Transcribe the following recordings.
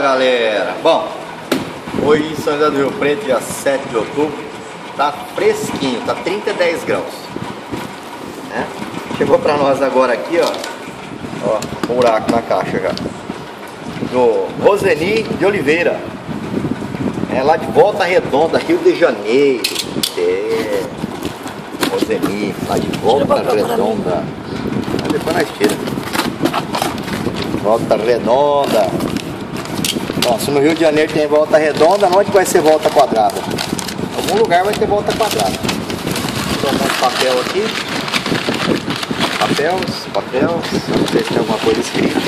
Fala galera! Bom, hoje em São José do Rio Preto, dia 7 de outubro, tá fresquinho, tá 30 10 graus. Né? Chegou pra nós agora aqui, ó, ó, buraco na caixa já. Do Roseni de Oliveira. É lá de Volta Redonda, Rio de Janeiro. É. Roseni, lá de Volta Redonda. Depois nós tira. Volta Redonda. Nossa, no Rio de Janeiro tem volta redonda, onde vai ser volta quadrada? Em algum lugar vai ter volta quadrada. Então, um monte de papel aqui. Papéis, papéis. Vamos ver se tem alguma coisa escrita.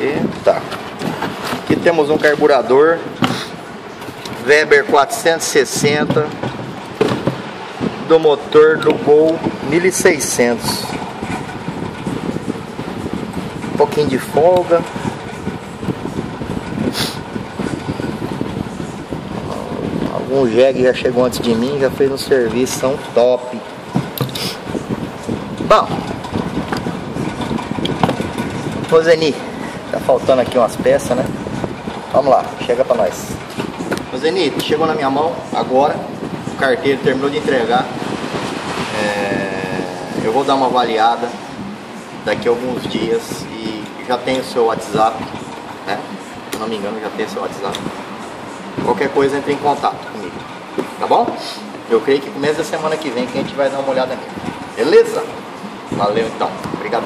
Eita. Aqui temos um carburador Weber 460 do motor do Gol 1600. Um pouquinho de folga. Algum jegue já chegou antes de mim, já fez um serviço, são top. Bom, Roseni, tá faltando aqui umas peças, né? Vamos lá, chega pra nós. Roseni, chegou na minha mão agora, o carteiro terminou de entregar. É, eu vou dar uma avaliada daqui a alguns dias e já tem o seu WhatsApp, né? Se não me engano, já tem o seu WhatsApp. Qualquer coisa entre em contato comigo, tá bom? Eu creio que começo da semana que vem que a gente vai dar uma olhada nele. Beleza? Valeu então. Obrigado.